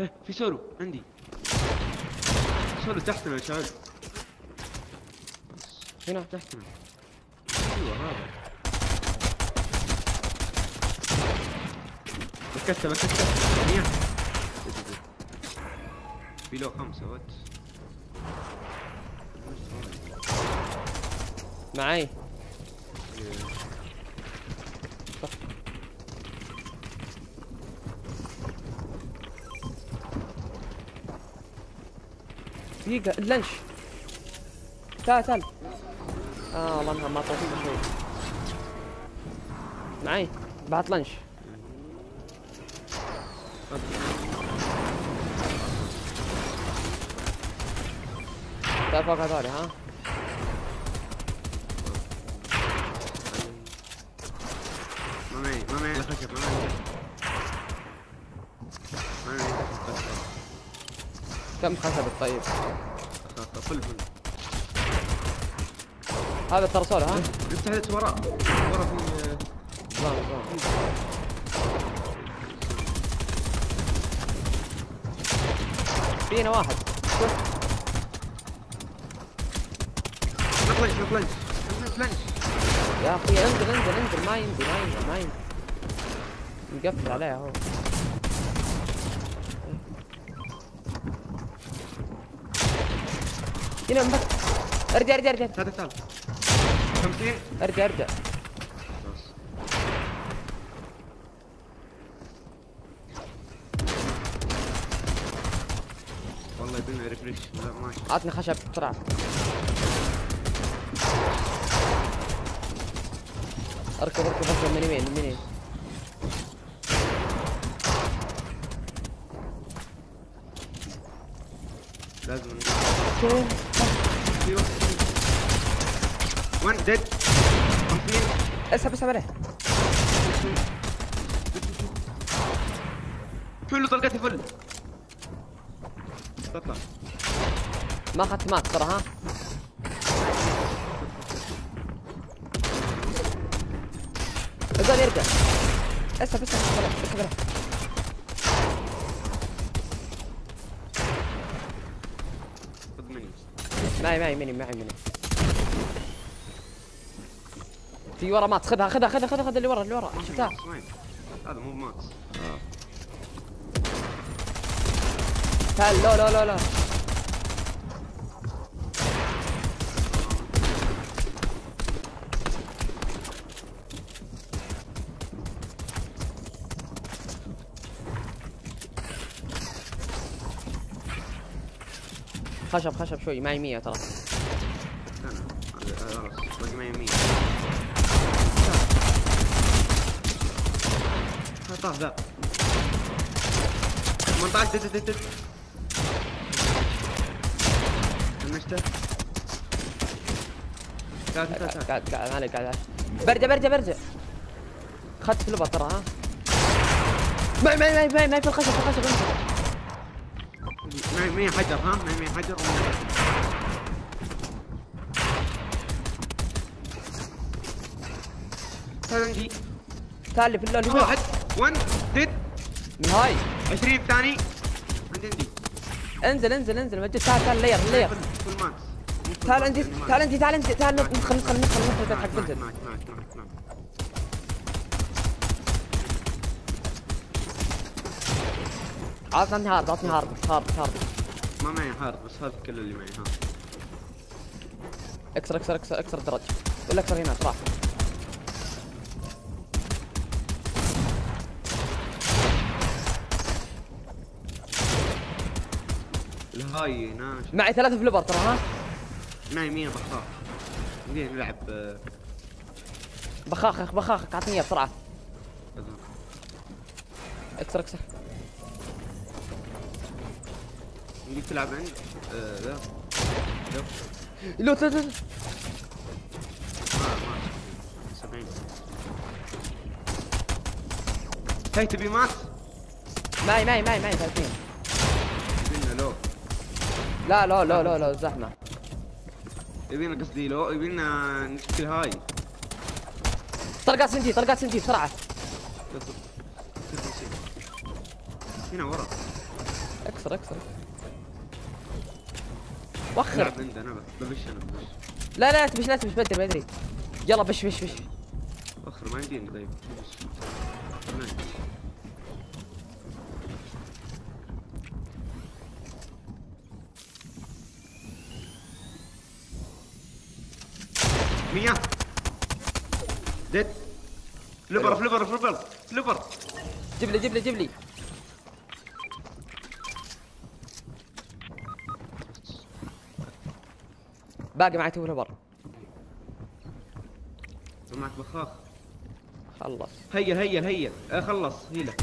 إيه في سولو عندي. سولو تحتنا يا شباب هنا تحتنا أيوه هذا. بكسه بكسه ثانية في لو خمسة وات. معي دقيقة اللنش تعال تعال. آه والله إنها ما طويل شوي. معي بعت لنش تعال فوق هذول ها. ما معي ما معي ما معي خشب كم خشبت طيب فل فل. هذا سولو ها؟ انت ورا. ورا في نظام نظام فينا واحد. شوف. نقلنش نقلنش نقلنش يا أخي انزل انزل انزل. ما يمدي ما يمدي ما يمدي. مقفل عليه هو. هنا من أرجع أرجع أرجع. تعال خمسين أرجع أرجع. والله يبينا ريفريش. لا ماشي عطني خشب بسرعة. أركب أركب اركب من يمين من يمين. لازم في وين ديد اسحب اسحب عليه فل طلقتي فل تطلع ما اخذت مات ترى ها الزول يرجع اسحب اسحب اسحب اسحب عليه خذ مني معي معي مني معي مني. في ورا مات خذها خذها خذها خذها خذها اللي ورا اللي ورا شفتها. هذا مو مات تعال لا لا لا لا. خشب خشب شوي معي 100 ترى. باقي معي 100 ها طاح ذا 18 دد دد دد فنشته تعال تعال تعال قاعد قاعد ما عليك قاعد برجع برجع برجع اخذت فلوبة ترى ها معي معي معي معي في الخشب في الخشب. معي 100 حجر ها؟ معي 100 حجر و100 هذا عندي تعال لي في فوق. واحد 1 dead من هاي 20 ثاني. عندي عندي. انزل انزل انزل. مجد تعال تعال layer layer تعال عندي تعال عندي تعال عندي. تعال ندخل ندخل ندخل ندخل حق بنزل. معك معك معك معك عطني hard عطني hard hard hard ما معي hard بس هذا كل اللي معي ها. اكسر اكسر اكسر اكسر الدرج. ولا اكسر هنا صراحة ال high ناش معي ثلاثة flopper ترى ها. معي 100 بخاخ. نبي نلعب آه، بخاخ بخاخك اعطني إياه بسرعة. اكسر اكسر. نبي تلعب عند آه، لو ت- ت- ما ما 70 هاي تبي مات معي معي معي معي 30 يبينا لو لا لا لا لا لا زحمة يبينا قصدي لو يبينا نشكل هاي طلقات سنتي طلقات سنتي بسرعة هنا ورا اكسر اكسر وخر عندي أنا ببش أنا ببش لا لا تبش لا تبش بدري بدري. يلا بش بش بش. اخر ما يمديني طيب. مية. dead flopper flopper flopper flopper جيب لي جيب لي جيب لي. باقي معي تو برا. معك بخاخ. خلص. هيا هيا هيا. آه خلص. هيله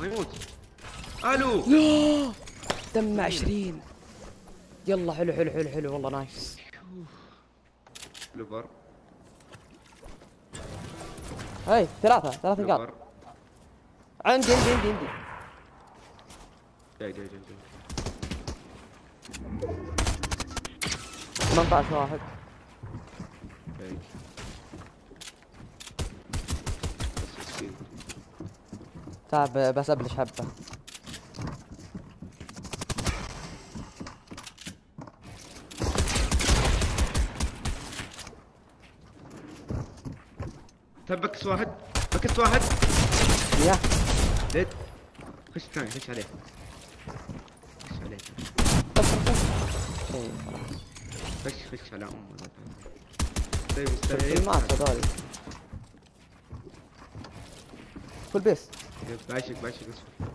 ما يموت. ألو. دم 20 يلا حلو حلو حلو حلو. والله nice. flopper هاي ثلاثة ثلاثة نقاط عندي عندي عندي عندي. جاي جاي جاي جاي. 18 واحد جاي. بس مسكين. تعال ب- بس ابلش حبة طيب بكس واحد. بكس واحد. يا. ديد خش ثاني خش عليه خش عليه خش خش على أمه طيب. مستحيل المات هذول فول بيس بعشق بعشق اسود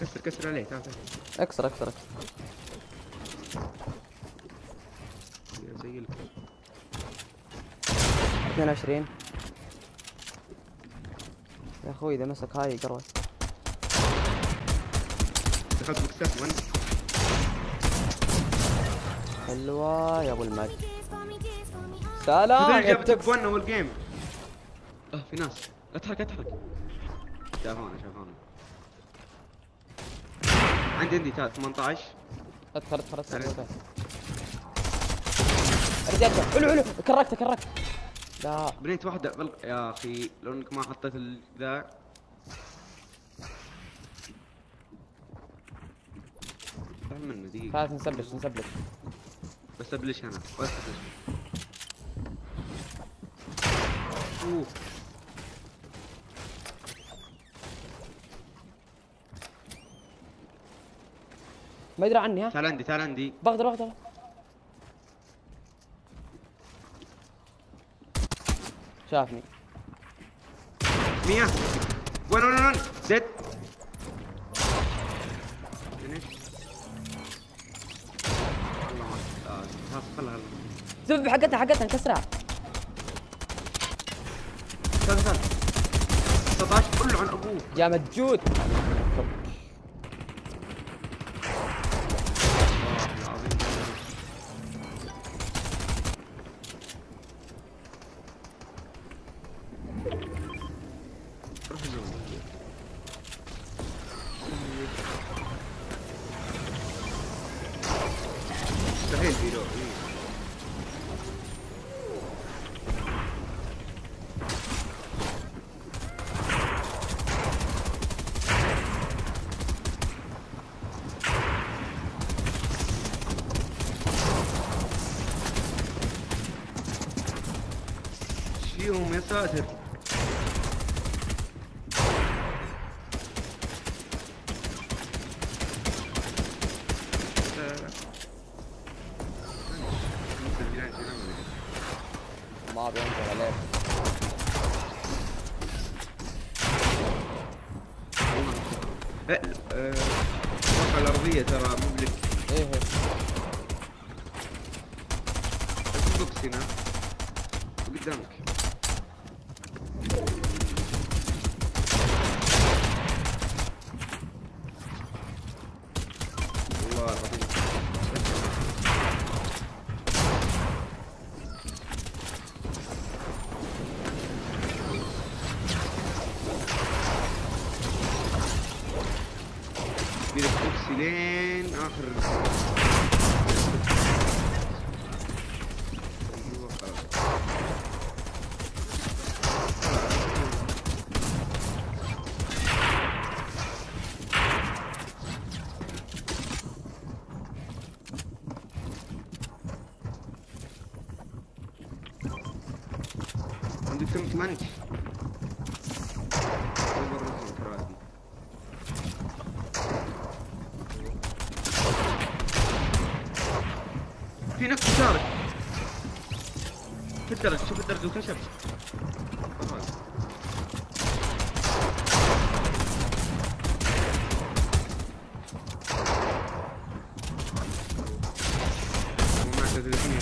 كسر كسر عليه تعال تعال. أكسر أكسر أكسر. زي الكل 22 يا أخوي اذا مسك high ground. دخلت بوكسات وين؟ حلوة يا أبو المجد. هذول سلام جابت بون أول game أه في ناس. اتحرك اتحرك شافونا شافونا عندي عندي تعال 18 ادخل ادخل ادخل. رجعت حلو حلو. كركت كركت لا. بنيت واحدة. بل... يا أخي لو انك ما حطيت ذا. فهم منه دقيقة. خلاص نسبلش نسبلش. بس أبلش أنا. بس أبلش. أوه. ما يدري عني ها؟ تعال عندي تعال عندي. بقدر بقدر شافني. مية. وين وين وين؟ ديد زب حقتها حقتها نكسرها تعال تعال 19 كله عن ابوه يا مجود إيه؟ ما بينزل عليك الواقع الأرضية ترى مو بلك إيه إيه. البوكس هنا قدامك بيدك بوكسي لين آخر كم كم انت اوفر رزق ترى في نفس يسارك في الدرج شوف الدرج وكشف خلاص. مو معك 300.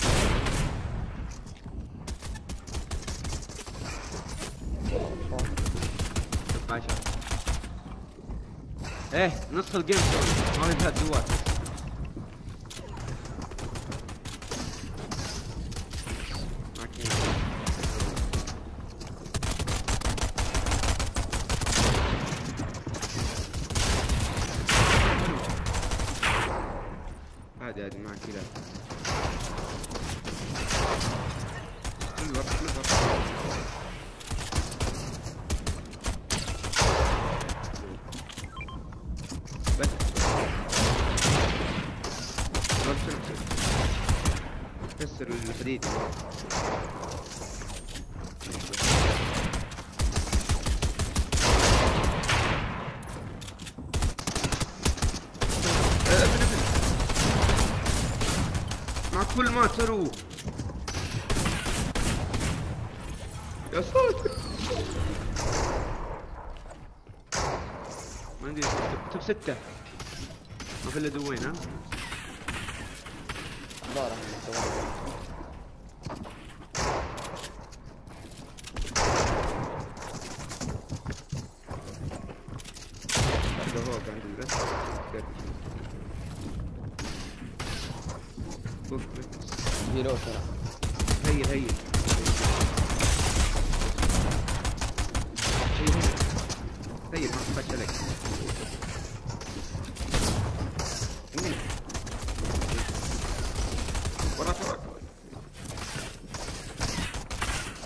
تبقى عشرة. إيه نص الجيم ما في فيها دوات معك إيه؟ عادي عادي معك كذا كل وقت كل وقت بس بس كسر ابن مع كل ما تروا يا ساتر ما ادري تب ستة ما في إلا دوين ها؟ دورة واحدة فوق عندي بس فوق بس جيلوش هنا هيل هيل هيل هيل ما وراك وراك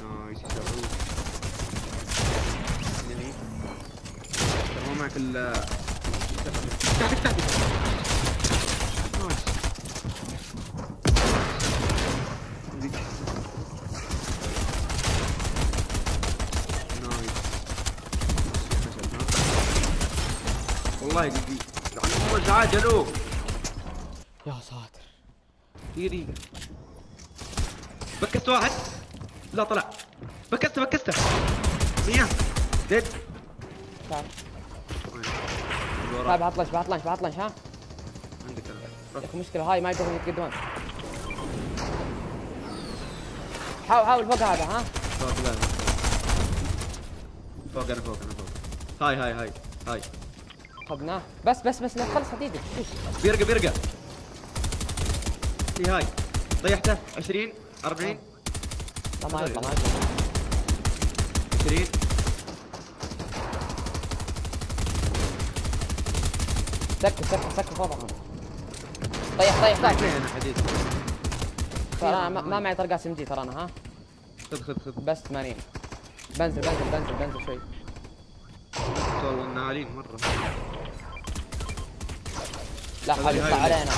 نايس شباب يعني ترى معك ال تحتك تحتك nice والله قلبي هم تعادلوا يا ساتر دقيقة بكست واحد. لا طلع. بكسته بكسته مياه ديد تعال لنش بحط لنش بحط لنش ها؟ عندك مشكلة هاي ما يقدرون يتقدمون حاول حاول فوق هذا ها؟ فوق لا. فوق. أنا فوق أنا فوق. هاي هاي هاي هاي. خذناه بس بس بس لا تخلص حديدك بيرقى بيرقى. في هاي. طيحته 20 40 لا ما يطلع ما يطلع 20 سكر سكر سكر فوقهم طيح طيح طيح. أنا حديد؟ ترى ما- معي طلقات إم جي ترى أنا ها؟ خذ خذ خذ. بس 80 بنزل بنزل بنزل بنزل شوي. والله النعالين مرة. لا يطلع علينا.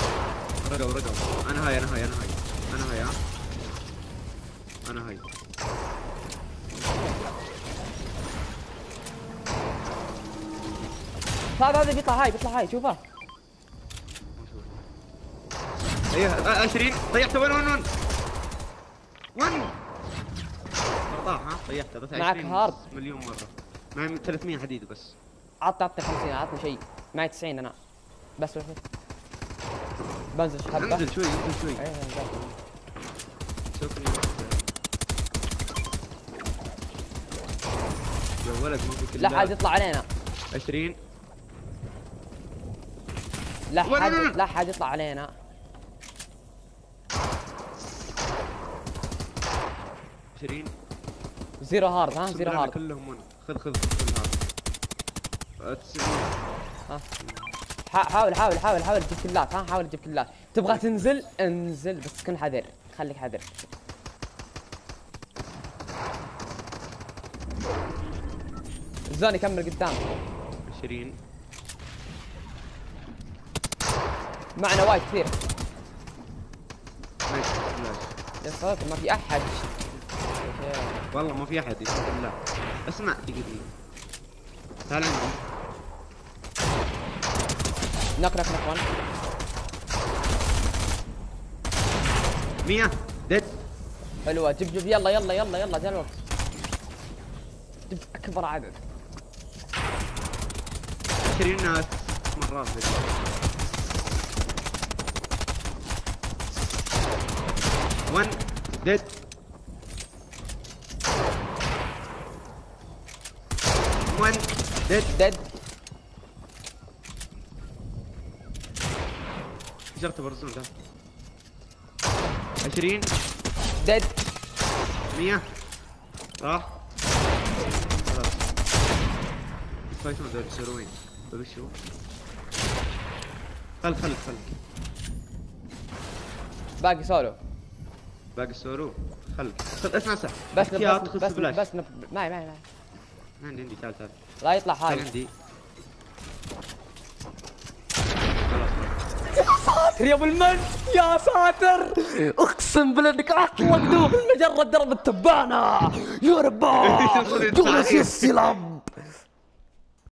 رقوا رقوا أنا high أنا high أنا high. أنا high ها. أنا high. هذا هذا بيطلع high بيطلع high شوفه. آه، 20 طيحته وين وين وين؟ وين؟ طاح ها. طيحته بس معك 20 hard. مليون مرة. معي 300 حديد بس. عطني عطني 50 عطني شيء. معي 90 أنا. بس. بنزل حبة. انزل شوي انزل شوي. إيه نزلت. شكرا. يا ولد ما فيك لا حد يطلع علينا. 20 لا حد؟ لا حد يطلع علينا. 20 zero hard ها؟ zero hard. كلهم one خذ خذ خذ hard. آه، 900 حا- حاول حاول حاول حاول تجيب كلات ها حاول تجيب كلات تبغى تنزل؟ انزل بس كن حذر. خليك حذر. ال zone يكمل قدام. 20 معنا وايد كثير. ماشي يا صديقي ما في أحد. والله ما في أحد يستغفر الله. اسمع دقيقة. تعال عندي. نك نك نك وان. 100 ديد حلوة. جيب جيب يلا يلا يلا يلا جاء الوقت. جيب أكبر عدد. 20 ناس مرات ديد. ون ديد ون ديد ديد جرت برزون ده 20 ديد 100 راح. خلاص. فايتون دول يصيروا وين؟ دول شو؟ خل خل خل باقي سولو. باقي سورو. خل خل اسمع اسمع. بس بس بس سبلاش. بس نب- معي معي معي عندي عندي تعال تعال. لا يطلع حالي عندي. خلاص يا أبو المن يا ساتر. أقسم بالله إنك اطلق دوب المجرد درب التبانة. يا رباه شوف جلس السلام.